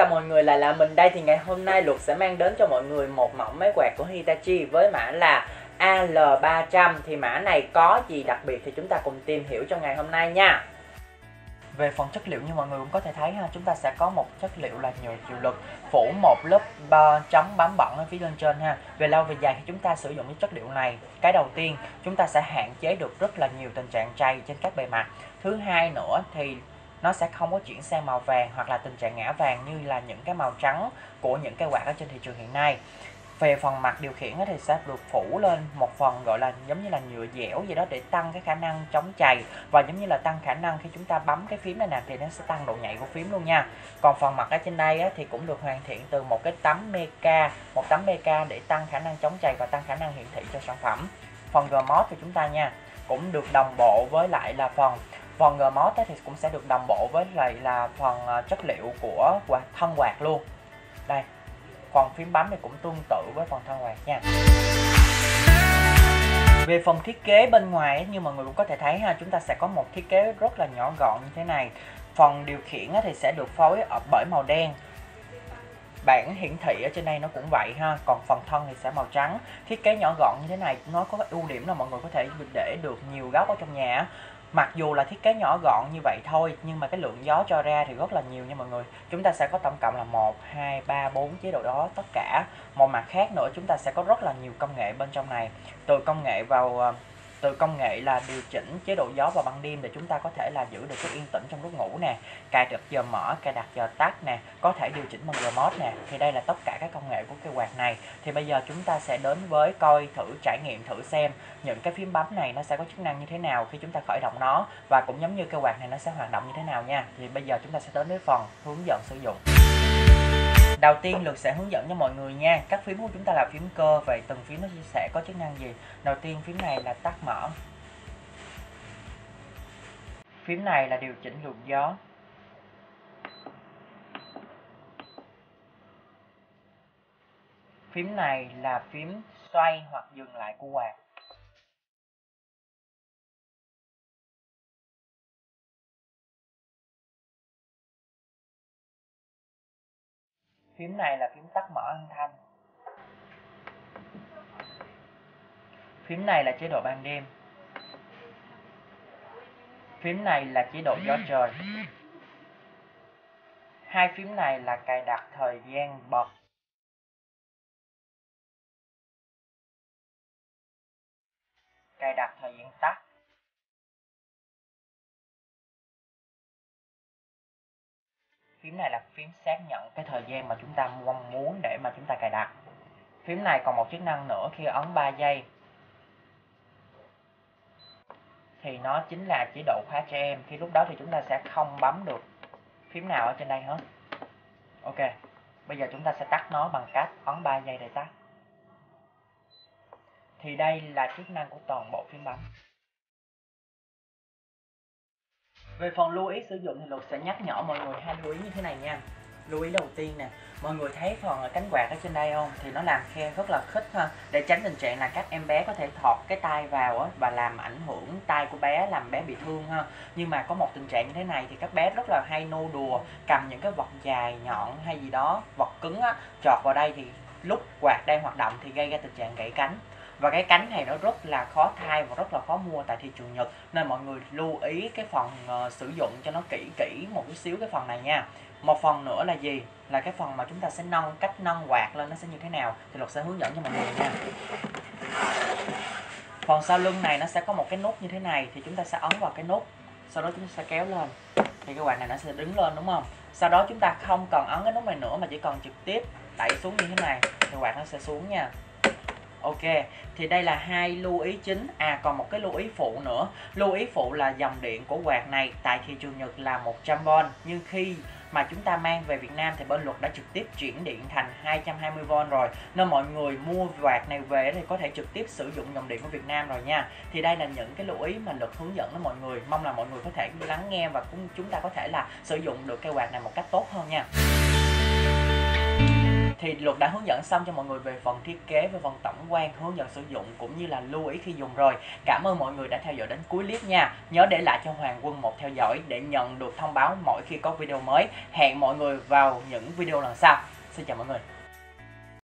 cả mọi người lại là mình đây. Thì ngày hôm nay Luật sẽ mang đến cho mọi người một mẫu máy quạt của Hitachi với mã là AL300 thì mã này có gì đặc biệt thì chúng ta cùng tìm hiểu trong ngày hôm nay nha. Về phần chất liệu như mọi người cũng có thể thấy ha, chúng ta sẽ có một chất liệu là nhựa chịu lực, phủ một lớp chống bám bẩn ở phía bên trên ha. Về lâu về dài khi chúng ta sử dụng cái chất liệu này. Cái đầu tiên, chúng ta sẽ hạn chế được rất là nhiều tình trạng chày trên các bề mặt. Thứ hai nữa thì nó sẽ không có chuyển sang màu vàng hoặc là tình trạng ngã vàng như là những cái màu trắng của những cây quạt ở trên thị trường hiện nay. Về phần mặt điều khiển thì sẽ được phủ lên một phần, gọi là giống như là nhựa dẻo gì đó, để tăng cái khả năng chống chày. Và giống như là tăng khả năng khi chúng ta bấm cái phím này nè, thì nó sẽ tăng độ nhạy của phím luôn nha. Còn phần mặt ở trên đây thì cũng được hoàn thiện từ một cái tấm meca một tấm meca để tăng khả năng chống chày và tăng khả năng hiển thị cho sản phẩm. Phần gmod của chúng ta nha, cũng được đồng bộ với lại là phần phần ờ, Gmod thì cũng sẽ được đồng bộ với lại là phần ờ, chất liệu của quạt thân quạt luôn. Đây, phần phím bấm thì cũng tương tự với phần thân quạt nha. Về phần thiết kế bên ngoài như mọi người cũng có thể thấy ha, chúng ta sẽ có một thiết kế rất là nhỏ gọn như thế này. Phần điều khiển thì sẽ được phối ở bởi màu đen. Bảng hiển thị ở trên đây nó cũng vậy ha, còn phần thân thì sẽ màu trắng. Thiết kế nhỏ gọn như thế này, nó có ưu điểm là mọi người có thể để được nhiều góc ở trong nhà mặc dù là thiết kế nhỏ gọn như vậy thôi, nhưng mà cái lượng gió cho ra thì rất là nhiều nha mọi người. Chúng ta sẽ có tổng cộng là 1 2 3 4 chế độ đó, tất cả. Một mặt khác nữa, chúng ta sẽ có rất là nhiều công nghệ bên trong này. Từ công nghệ vào ờ, từ công nghệ là điều chỉnh chế độ gió vào ban đêm để chúng ta có thể là giữ được cái yên tĩnh trong lúc ngủ nè. Cài đặt giờ mở, cài đặt giờ tắt nè, có thể điều chỉnh bằng remote nè. Thì đây là tất cả các công nghệ của cái quạt này. Thì bây giờ chúng ta sẽ đến với coi thử, trải nghiệm thử xem những cái phím bấm này nó sẽ có chức năng như thế nào khi chúng ta khởi động nó. Và cũng giống như cái quạt này nó sẽ hoạt động như thế nào nha. Thì bây giờ chúng ta sẽ đến với phần hướng dẫn sử dụng. Đầu tiên luật sẽ hướng dẫn cho mọi người nha. Các phím của chúng ta là phím cơ, Vậy từng phím nó sẽ có chức năng gì? Đầu tiên phím này là tắt mở. Phím này là điều chỉnh luồng gió. Phím này là phím xoay hoặc dừng lại của quạt. Phím này là phím tắt mở âm thanh. Phím này là chế độ ban đêm. Phím này là chế độ gió trời. Hai phím này là cài đặt thời gian bật. Cài đặt thời gian tắt. Phím này là phím xác nhận cái thời gian mà chúng ta mong muốn để mà chúng ta cài đặt. Phím này còn một chức năng nữa khi ấn 3 giây. Thì nó chính là chế độ khóa trẻ em. Khi lúc đó thì chúng ta sẽ không bấm được phím nào ở trên đây hết. Ok, bây giờ chúng ta sẽ tắt nó bằng cách ấn 3 giây để tắt. Thì đây là chức năng của toàn bộ phím bấm. Về phần lưu ý sử dụng thì luật sẽ nhắc nhở mọi người hai lưu ý như thế này nha. Lưu ý đầu tiên nè, mọi người thấy phần cánh quạt ở trên đây không? Thì nó làm khe rất là khích ha. Để tránh tình trạng là các em bé có thể thọt cái tay vào á và làm ảnh hưởng tay của bé, làm bé bị thương ha. Nhưng mà có một tình trạng như thế này thì các bé rất là hay nô đùa, cầm những cái vật dài nhọn hay gì đó vật cứng á chọt vào đây thì lúc quạt đang hoạt động thì gây ra tình trạng gãy cánh và cái cánh này nó rất là khó thay và rất là khó mua tại thị trường Nhật. Nên mọi người lưu ý cái phần uh, sử dụng cho nó kỹ kỹ một chút xíu cái phần này nha. Một phần nữa là gì? Là cái phần mà chúng ta sẽ nâng cách nâng quạt lên nó sẽ như thế nào? Thì luật sẽ hướng dẫn cho mọi người nha. Phần sau lưng này nó sẽ có một cái nút như thế này thì chúng ta sẽ ấn vào cái nút sau đó chúng ta sẽ kéo lên. Thì cái quạt này nó sẽ đứng lên đúng không? Sau đó chúng ta không cần ấn cái nút này nữa mà chỉ cần trực tiếp đẩy xuống như thế này thì quạt nó sẽ xuống nha. Ok, thì đây là hai lưu ý chính. À còn một cái lưu ý phụ nữa. Lưu ý phụ là dòng điện của quạt này tại thị trường Nhật là 100V, nhưng khi mà chúng ta mang về Việt Nam thì bên luật đã trực tiếp chuyển điện thành 220V rồi. Nên mọi người mua quạt này về thì có thể trực tiếp sử dụng dòng điện của Việt Nam rồi nha. Thì đây là những cái lưu ý mà luật hướng dẫn đến mọi người. Mong là mọi người có thể lắng nghe và cũng chúng ta có thể là sử dụng được cây quạt này một cách tốt hơn nha thì luật đã hướng dẫn xong cho mọi người về phần thiết kế, về phần tổng quan, hướng dẫn sử dụng cũng như là lưu ý khi dùng rồi. Cảm ơn mọi người đã theo dõi đến cuối clip nha. Nhớ để lại cho Hoàng Quân một theo dõi để nhận được thông báo mỗi khi có video mới. Hẹn mọi người vào những video lần sau. Xin chào mọi người.